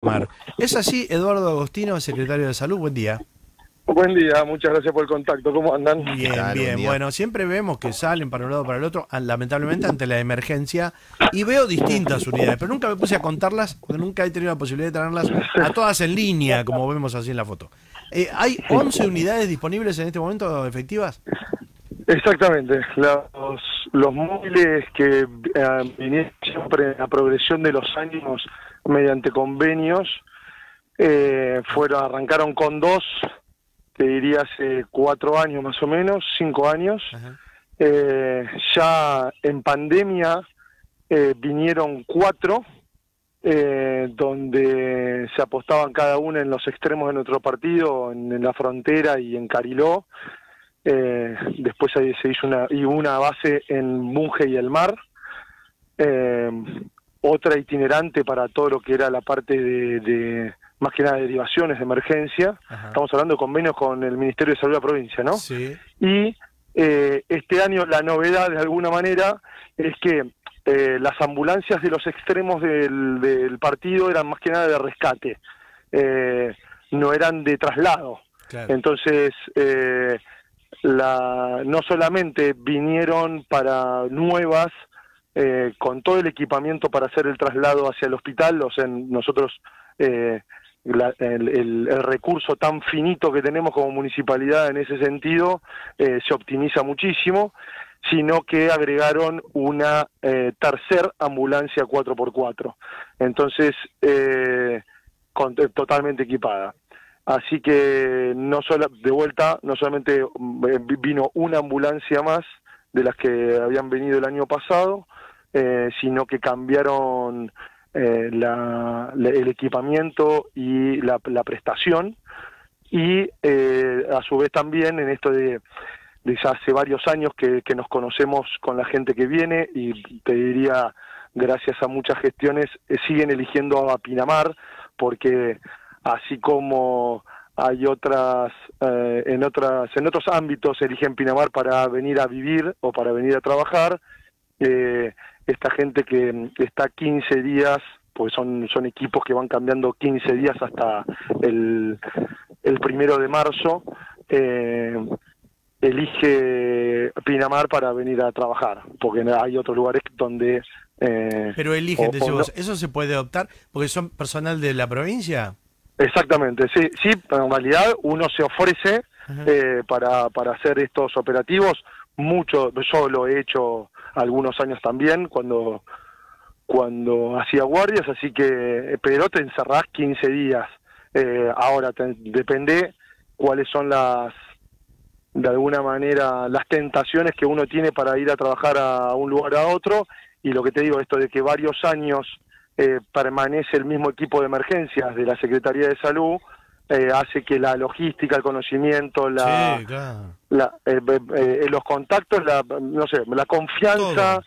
Mar. Es así, Eduardo Agostino, secretario de Salud, buen día. Buen día, muchas gracias por el contacto. ¿Cómo andan? Bien, bien. Bueno, siempre vemos que salen para un lado para el otro, lamentablemente ante la emergencia, y veo distintas unidades, pero nunca me puse a contarlas, porque nunca he tenido la posibilidad de tenerlas a todas en línea, como vemos así en la foto. Eh, ¿Hay 11 unidades disponibles en este momento efectivas? Exactamente. Los, los móviles que eh, vinieron siempre la progresión de los años mediante convenios, eh, fueron, arrancaron con dos, te diría hace cuatro años más o menos, cinco años. Eh, ya en pandemia eh, vinieron cuatro, eh, donde se apostaban cada uno en los extremos de nuestro partido, en, la frontera y en Cariló. Eh, después ahí se hizo una, y una base en Munge y el Mar. Eh, otra itinerante para todo lo que era la parte de, más que nada derivaciones de emergencia. Estamos hablando de convenios con el Ministerio de Salud de la provincia, ¿no? Sí. Y eh, este año la novedad de alguna manera es que eh, las ambulancias de los extremos del, partido eran más que nada de rescate, eh, no eran de traslado. Entonces, la, no solamente vinieron para nuevas eh, con todo el equipamiento para hacer el traslado hacia el hospital, o sea, nosotros eh, el, recurso tan finito que tenemos como municipalidad en ese sentido eh, se optimiza muchísimo, sino que agregaron una tercer ambulancia 4x4, entonces totalmente equipada. Así que no solo, de vuelta, no solamente vino una ambulancia más de las que habían venido el año pasado, eh, sino que cambiaron eh, el equipamiento y la, prestación. Y eh, a su vez también en esto de, ya hace varios años que, nos conocemos con la gente que viene y te diría gracias a muchas gestiones siguen eligiendo a Pinamar porque así como hay otras en otras en otros ámbitos eligen Pinamar para venir a vivir o para venir a trabajar. Eh, esta gente que está 15 días, pues son, son equipos que van cambiando 15 días hasta el, el primero de marzo, eh, elige Pinamar para venir a trabajar, porque hay otros lugares donde... Eh, Pero eligen, decimos, ¿eso se puede optar porque son personal de la provincia? Exactamente, sí, sí, en realidad uno se ofrece eh, para, para hacer estos operativos, mucho, yo lo he hecho algunos años también cuando cuando hacía guardias, así que, pero te encerrás 15 días. Eh, ahora, depende cuáles son las, de alguna manera, las tentaciones que uno tiene para ir a trabajar a un lugar a otro, y lo que te digo, esto de que varios años eh, permanece el mismo equipo de emergencias de la Secretaría de Salud, eh, hace que la logística, el conocimiento, la, la eh, eh, los contactos, la, no sé, la confianza,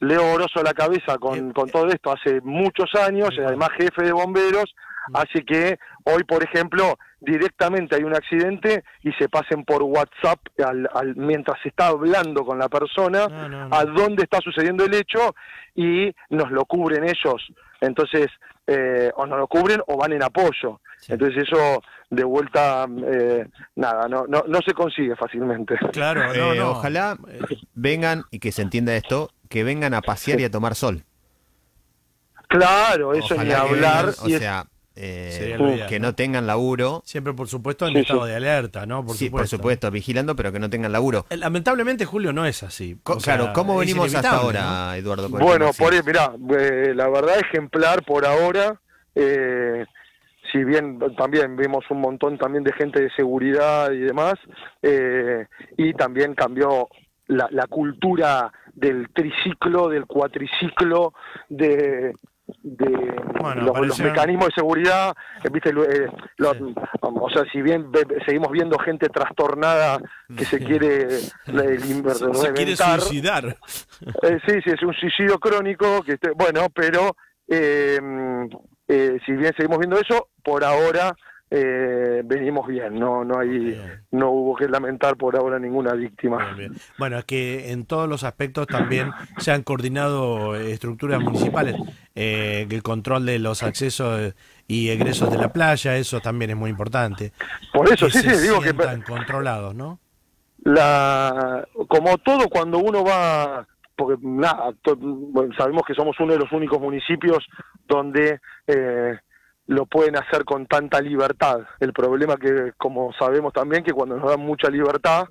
Leo Oroso la cabeza con, con todo esto hace muchos años, además jefe de bomberos, así que hoy, por ejemplo, directamente hay un accidente y se pasen por WhatsApp al, al, mientras se está hablando con la persona a dónde está sucediendo el hecho y nos lo cubren ellos. Entonces, eh, o no lo cubren o van en apoyo. Entonces eso de vuelta, eh, nada, no, no, no se consigue fácilmente. Claro, eh, ojalá vengan, y que se entienda esto, que vengan a pasear y a tomar sol. Claro, eso ni hablar. o sea, eh, que no tengan laburo. Siempre, por supuesto, en estado de alerta, ¿no? Por sí, supuesto. por supuesto, vigilando, pero que no tengan laburo. Eh, lamentablemente, Julio, no es así. claro, ¿cómo venimos hasta ahora, Eduardo? Bueno, por ahí, mirá, eh, la verdad ejemplar por ahora. si bien también vimos un montón también de gente de seguridad y demás, y también cambió la, la cultura del triciclo, del cuatriciclo, de de los, mecanismos de seguridad, eh, viste, eh, o sea, si bien seguimos viendo gente trastornada que se quiere se quiere suicidar. Eh, sí, sí, es un suicidio crónico, que bueno, pero si bien seguimos viendo eso, por ahora eh, venimos bien, no no hay no hubo que lamentar por ahora ninguna víctima. Bueno, es que en todos los aspectos también se han coordinado estructuras municipales, eh, el control de los accesos y egresos de la playa, eso también es muy importante. Por eso, sí, sí, digo que están controlados, ¿no? La como todo cuando uno va porque nada, sabemos que somos uno de los únicos municipios donde eh, lo pueden hacer con tanta libertad. El problema que, como sabemos también, que cuando nos dan mucha libertad,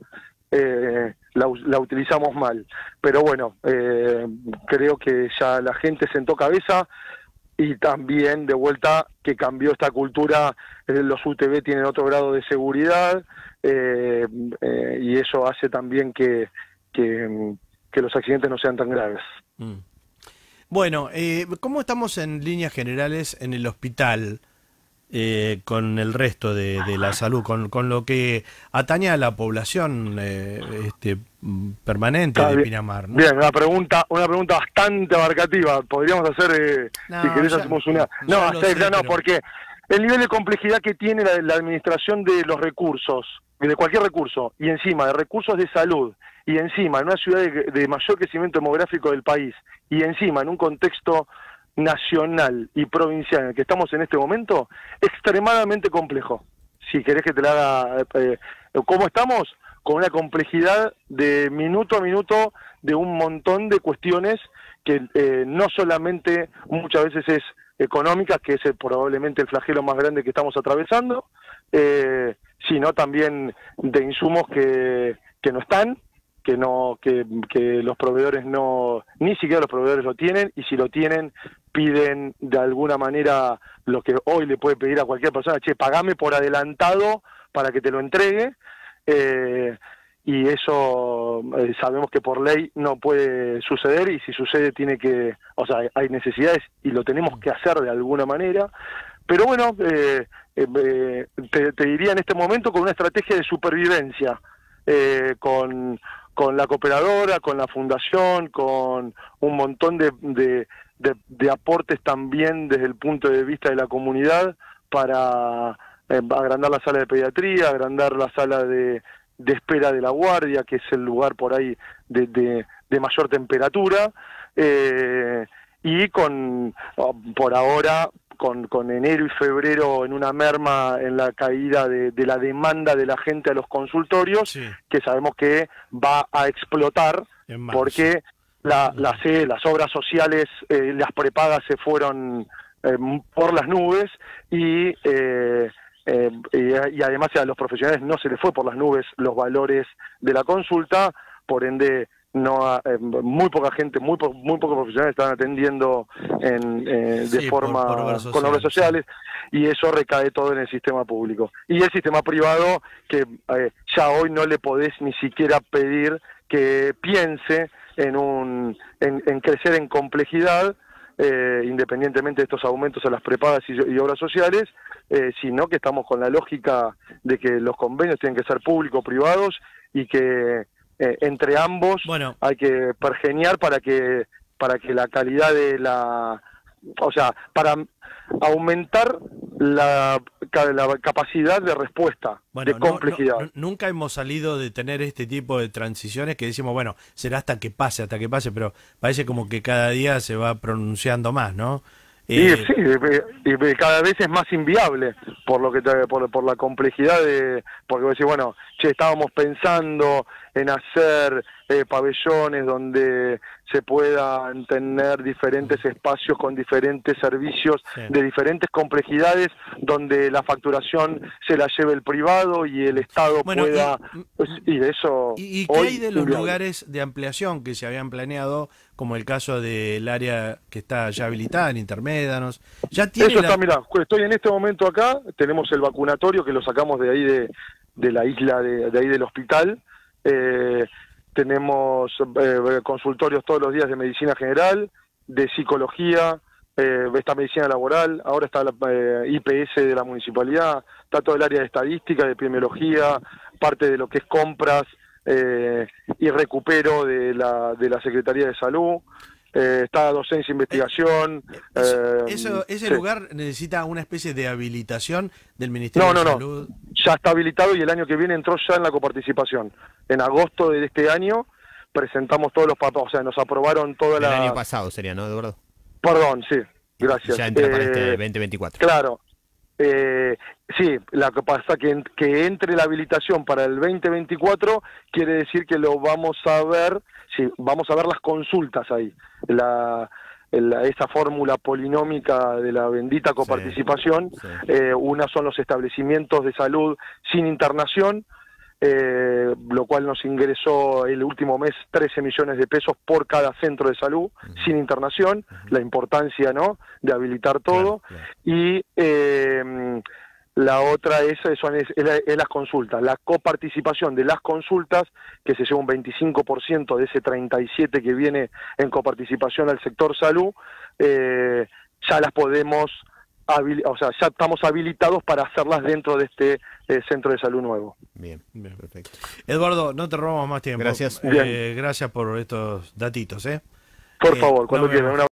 eh, la, utilizamos mal. Pero bueno, eh, creo que ya la gente sentó cabeza y también de vuelta que cambió esta cultura, eh, los UTV tienen otro grado de seguridad y eso hace también que, que, los accidentes no sean tan graves. Mm. Bueno, eh, ¿cómo estamos en líneas generales en el hospital eh, con el resto de, la salud, con, con, lo que atañe a la población eh, este, permanente de Pinamar? Bien, una pregunta, una pregunta bastante abarcativa. Podríamos hacer, eh, si querés, hacemos una. No, no, no, porque el nivel de complejidad que tiene la administración de los recursos, de cualquier recurso, y encima de recursos de salud y encima en una ciudad de, mayor crecimiento demográfico del país y encima en un contexto nacional y provincial en el que estamos en este momento, extremadamente complejo. Si querés que te la haga, eh, eh, ¿cómo estamos? Con una complejidad de minuto a minuto de un montón de cuestiones que eh, no solamente muchas veces es económica, que es probablemente el flagelo más grande que estamos atravesando, sino también de insumos que no están, que no que, que, los proveedores no ni siquiera los proveedores lo tienen y si lo tienen piden de alguna manera lo que hoy le puede pedir a cualquier persona che pagame por adelantado para que te lo entregue eh, y eso eh, sabemos que por ley no puede suceder y si sucede tiene que o sea hay necesidades y lo tenemos que hacer de alguna manera. Pero bueno eh, te, te diría en este momento con una estrategia de supervivencia eh, con, con la cooperadora, con la fundación, con un montón de, de, aportes también desde el punto de vista de la comunidad para eh, agrandar la sala de pediatría, agrandar la sala de, de, espera de la guardia, que es el lugar por ahí de, de mayor temperatura, eh, y con, por ahora, con, con, enero y febrero en una merma en la caída de, la demanda de la gente a los consultorios, que sabemos que va a explotar porque la, la, las obras sociales, eh, las prepagas se fueron eh, por las nubes y, eh, y, y además a los profesionales no se les fue por las nubes los valores de la consulta, por ende no eh, muy poca gente, muy muy pocos profesionales están atendiendo en, eh, de forma con obras sociales y eso recae todo en el sistema público. Y el sistema privado que eh, ya hoy no le podés ni siquiera pedir que piense en un en, crecer en complejidad independientemente de estos aumentos a las prepagas y, y obras sociales, sino que estamos con la lógica de que los convenios tienen que ser públicos, privados y que eh, entre ambos hay que pergeniar para que para que la calidad de la o sea para aumentar la, la capacidad de respuesta de complejidad. nunca hemos salido de tener este tipo de transiciones que decimos bueno será hasta que pase hasta que pase pero parece como que cada día se va pronunciando más no eh, sí, y cada vez es más inviable por lo que por, por la complejidad de porque decir bueno che estábamos pensando en hacer eh, pabellones donde se puedan tener diferentes espacios con diferentes servicios de diferentes complejidades, donde la facturación se la lleve el privado y el Estado pueda... Y, pues, eso... ¿Y, qué hay de los lugares de ampliación que se habían planeado, como el caso del área que está ya habilitada en Intermédanos? Ya tiene eso está, mira, estoy en este momento acá, tenemos el vacunatorio que lo sacamos de ahí de, de la isla, de, de ahí del hospital, eh, tenemos eh, consultorios todos los días de medicina general, de psicología, eh, esta medicina laboral, ahora está la eh, IPS de la municipalidad, está todo el área de estadística, de epidemiología, parte de lo que es compras y recupero de la, de la Secretaría de Salud. Eh, está docencia e investigación. Eso- eh, eso- ese sí. lugar necesita una especie de habilitación del Ministerio No, no, de no. Salud. Ya está habilitado y el año que viene entró ya en la coparticipación. En agosto de este año presentamos todos los papeles, o sea, nos aprobaron toda El la... año pasado sería, ¿no, Eduardo? Perdón, sí, gracias. Ya entra para Eh, este 2024. Claro. Eh, sí, lo que pasa que, en- que entre la habilitación para el 2024 quiere decir que lo vamos a ver, sí, vamos a ver las consultas ahí, la, la- esa fórmula polinómica de la bendita coparticipación, sí. eh, una son los establecimientos de salud sin internación, eh, lo cual nos ingresó el último mes 13 millones de pesos por cada centro de salud sin internación, la importancia ¿no? de habilitar todo. Claro, claro. Y eh, la otra es, son, es, es la- es las consultas, la coparticipación de las consultas, que se lleva un 25% de ese 37 que viene en coparticipación al sector salud, eh, ya las podemos, o sea, ya estamos habilitados para hacerlas dentro de este eh, centro de salud nuevo. Bien, Bien. perfecto. Eduardo, no te robamos más tiempo. Gracias. Eh, gracias por estos datitos, ¿eh? Por Eh, favor, cuando quieran. una